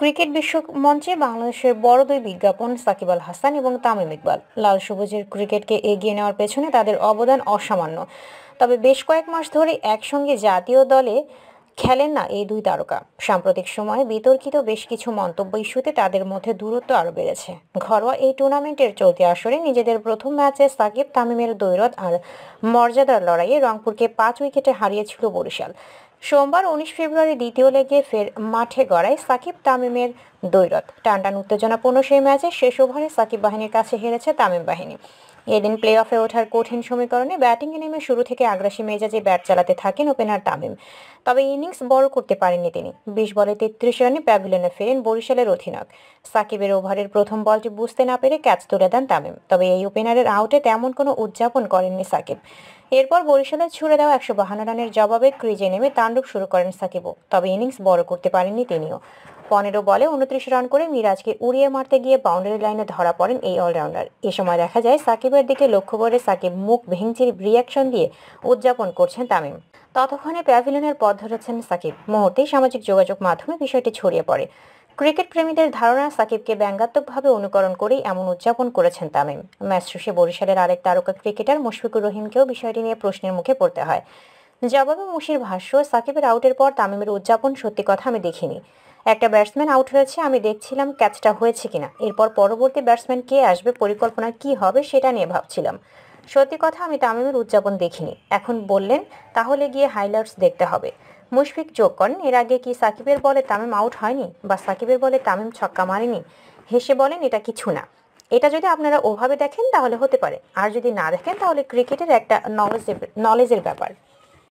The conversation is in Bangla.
ক্রিকেট বিশ্ব মঞ্চে বাংলাদেশের বড় দুই বিজ্ঞাপন, সাকিব আল হাসান এবং তামিম ইকবাল। লাল সবুজের ক্রিকেটকে এগিয়ে নেওয়ার পেছনে তাদের অবদান অসামান্য। তবে বেশ কয়েক মাস ধরে একসঙ্গে জাতীয় দলে খেলেন না এই দুই তারকা। সাম্প্রতিক সময়ে বিতর্কিত বেশ কিছু মন্তব্য ইস্যুতে তাদের মধ্যে দূরত্ব আরও বেড়েছে। ঘরোয়া এই টুর্নামেন্টের চলতি আসরে নিজেদের প্রথম ম্যাচে সাকিব, তামিমের দৈরত আর মর্যাদার লড়াইয়ে রংপুরকে পাঁচ উইকেটে হারিয়েছিল বরিশাল। সোমবার উনিশ ফেব্রুয়ারি দ্বিতীয় লেগে ফের মাঠে গড়ায় সাকিব, তামিমের দৈরত টানটান উত্তেজনাপূর্ণ সেই ম্যাচে শেষ ওভারে সাকিব বাহিনীর কাছে হেরেছে তামিম বাহিনী। এদিন প্লে অফে ওঠার কঠিন সমীকরণে ব্যাটিংয়ে নেমে শুরু থেকে আগ্রাসী মেজাজে ব্যাট চালাতে থাকেন ওপেনার তামিম। তবে ইনিংস বড় করতে পারেননি তিনি। বিশ বলে তেত্রিশ রানে প্যাভিলিয়নে ফেরেন বরিশালের অধিনায়ক। সাকিবের ওভারের প্রথম বলটি বুঝতে না পেরে ক্যাচ তুলে দেন তামিম। তবে এই ওপেনারের আউটে তেমন কোনো উদযাপন করেননি সাকিব। এরপর বরিশালে ছুড়ে দেওয়া একশো বাহান্ন রানের জবাবে ক্রিজে নেমে তাণ্ডব শুরু করেন সাকিবও, তবে ইনিংস বড় করতে পারেননি তিনিও। পনেরো বলে উনত্রিশ রান করে মিরাজকে উড়িয়ে মারতে গিয়ে বাউন্ডারি লাইনে ধরা পড়েন এই অলরাউন্ডার। এ সময় দেখা যায় সাকিবের দিকে লক্ষ্য করে সাকিব মুখ ভেঙচির রিয়াকশন দিয়ে উদযাপন করছেন তামিম। ততক্ষণে প্যাভিলিয়নের পথ ধরেছেন সাকিব। মুহূর্তেই সামাজিক যোগাযোগ মাধ্যমে বিষয়টি ছড়িয়ে পড়ে। ক্রিকেট প্রেমীদের ধারণা সাকিবকে ব্যঙ্গাত্মকভাবে অনুকরণ করেই এমন উদযাপন করেছেন তামিম। ম্যাচ শেষে বরিশালের আরেক তারকা ক্রিকেটার মুশফিকুর রহিমকেও বিষয়টি নিয়ে প্রশ্নের মুখে পড়তে হয়। জবাবে মুশির ভাষ্য, সাকিবের আউটের পর তামিমের উদযাপন সত্যি কথা আমি দেখিনি। একটা ব্যাটসম্যান আউট হয়েছে, আমি দেখছিলাম ক্যাচটা হয়েছে কিনা। এরপর পরবর্তী ব্যাটসম্যান কে আসবে, পরিকল্পনা কি হবে সেটা নিয়ে ভাবছিলাম। সত্যি কথা, আমি তামিমের উদযাপন দেখিনি। এখন বললেন, তাহলে গিয়ে হাইলাইটস দেখতে হবে। মুশফিক যোগ করেন, এর আগে কি সাকিবের বলে তামিম আউট হয়নি? বা সাকিবের বলে তামিম ছক্কা মারেনি? হেসে বলেন, এটা কিছু না। এটা যদি আপনারা ওভাবে দেখেন, তাহলে হতে পারে। আর যদি না দেখেন, তাহলে ক্রিকেটের একটা নলেজ নলেজের ব্যাপার।